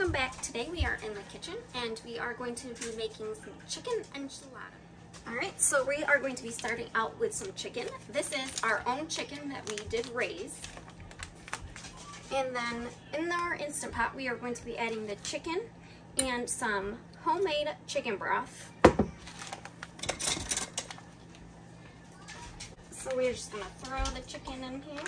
welcome back. Today we are in the kitchen and we are going to be making some chicken enchilada. Alright, so we are going to be starting out with some chicken. This is our own chicken that we did raise. And then in our Instant Pot we are going to be adding the chicken and some homemade chicken broth. So we're just going to throw the chicken in here.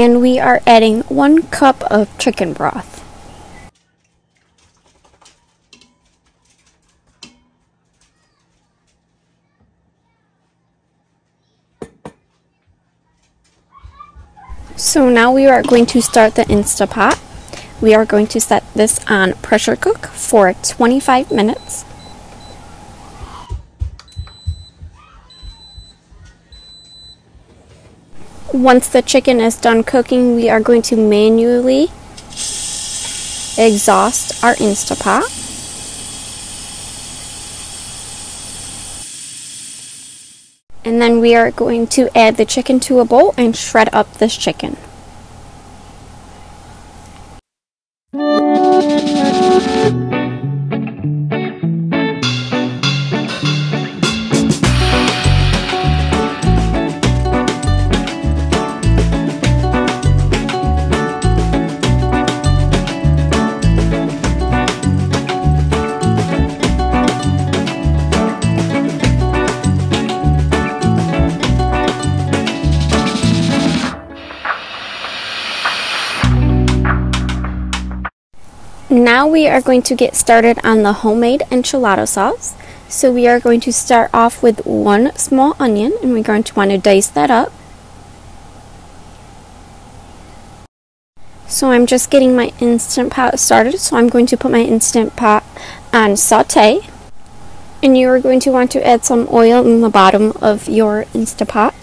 And we are adding one cup of chicken broth. So now we are going to start the Instapot. We are going to set this on pressure cook for 25 minutes. Once the chicken is done cooking, we are going to manually exhaust our Instapot. And then we are going to add the chicken to a bowl and shred up this chicken. We are going to get started on the homemade enchilada sauce. So we are going to start off with one small onion and we're going to want to dice that up. So I'm just getting my Instant Pot started. So I'm going to put my Instant Pot on saute. And you are going to want to add some oil in the bottom of your Instant Pot.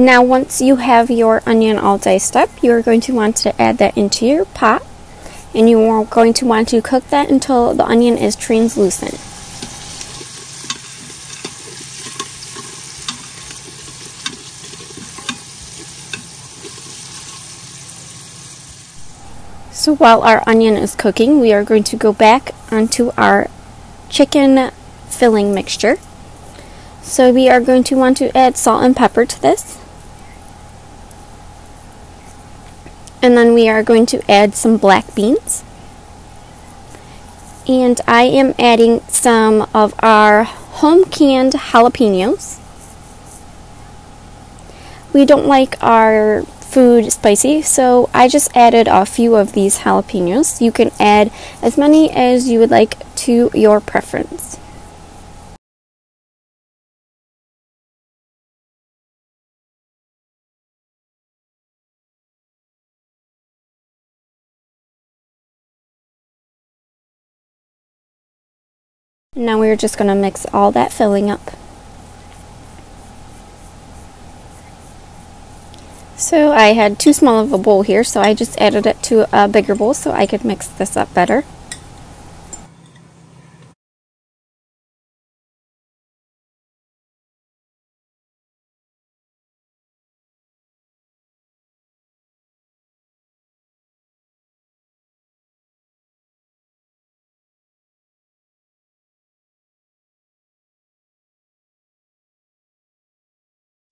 Now once you have your onion all diced up, you are going to want to add that into your pot and you are going to want to cook that until the onion is translucent. So while our onion is cooking, we are going to go back onto our chicken filling mixture. So we are going to want to add salt and pepper to this. And then we are going to add some black beans. And I am adding some of our home canned jalapenos. We don't like our food spicy, so I just added a few of these jalapenos. You can add as many as you would like to your preference. Now we're just going to mix all that filling up. So I had too small of a bowl here, so I just added it to a bigger bowl so I could mix this up better.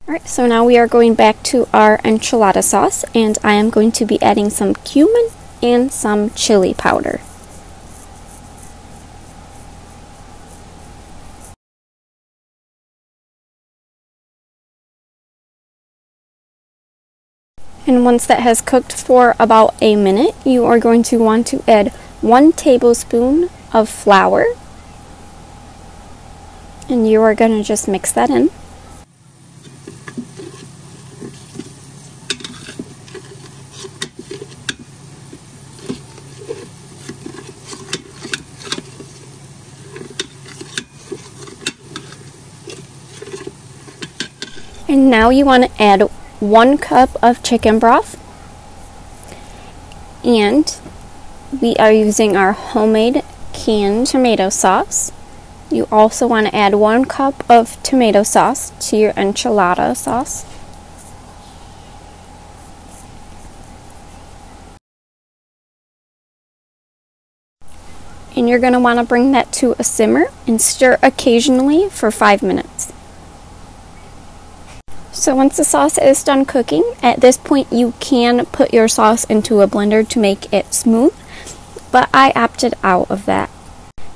Alright, so now we are going back to our enchilada sauce and I am going to be adding some cumin and some chili powder. And once that has cooked for about a minute, you are going to want to add one tablespoon of flour. And you are going to just mix that in. And now you want to add one cup of chicken broth. And we are using our homemade canned tomato sauce. You also want to add one cup of tomato sauce to your enchilada sauce. And you're going to want to bring that to a simmer and stir occasionally for five minutes. So once the sauce is done cooking, at this point you can put your sauce into a blender to make it smooth, but I opted out of that.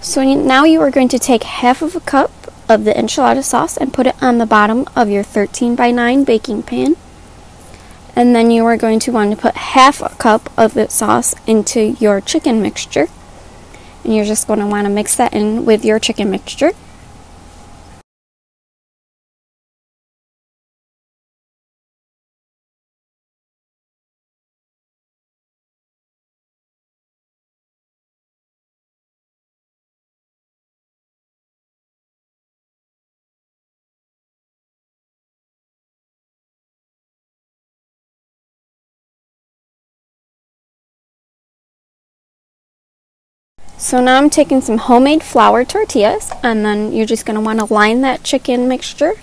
So now you are going to take half of a cup of the enchilada sauce and put it on the bottom of your 13 by 9 baking pan. And then you are going to want to put half a cup of the sauce into your chicken mixture. And you're just going to want to mix that in with your chicken mixture. So now I'm taking some homemade flour tortillas and then you're just going to want to line that chicken mixture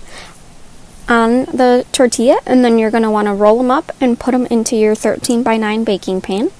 on the tortilla and then you're going to want to roll them up and put them into your 13 by 9 baking pan.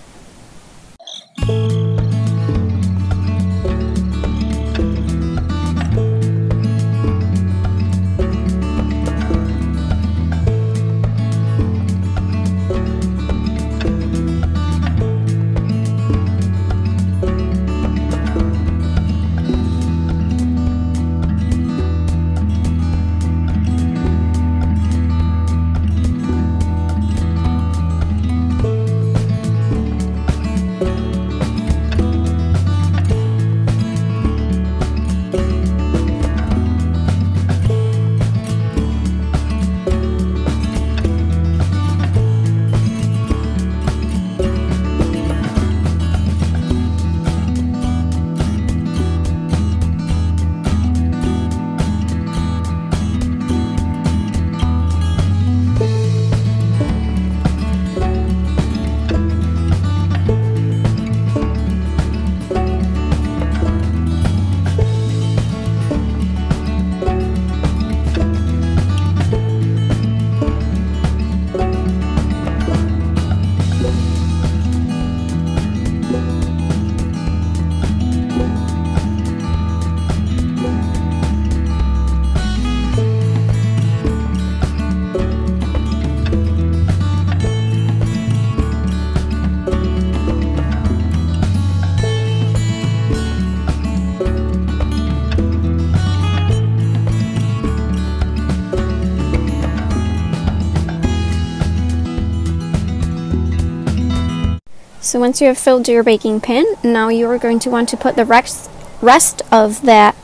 So once you have filled your baking pan, now you are going to want to put the rest, rest of that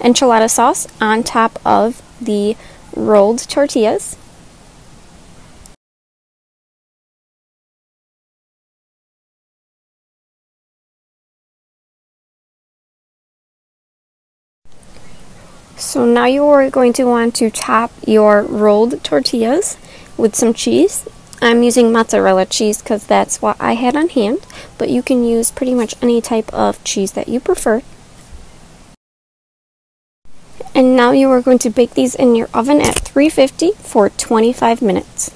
enchilada sauce on top of the rolled tortillas. So now you are going to want to top your rolled tortillas with some cheese I'm using mozzarella cheese because that's what I had on hand, but you can use pretty much any type of cheese that you prefer. And now you are going to bake these in your oven at 350 for 25 minutes.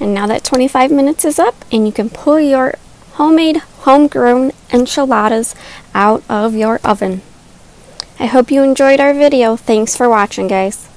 And now that 25 minutes is up and you can pull your homemade homegrown enchiladas out of your oven. I hope you enjoyed our video. Thanks for watching guys.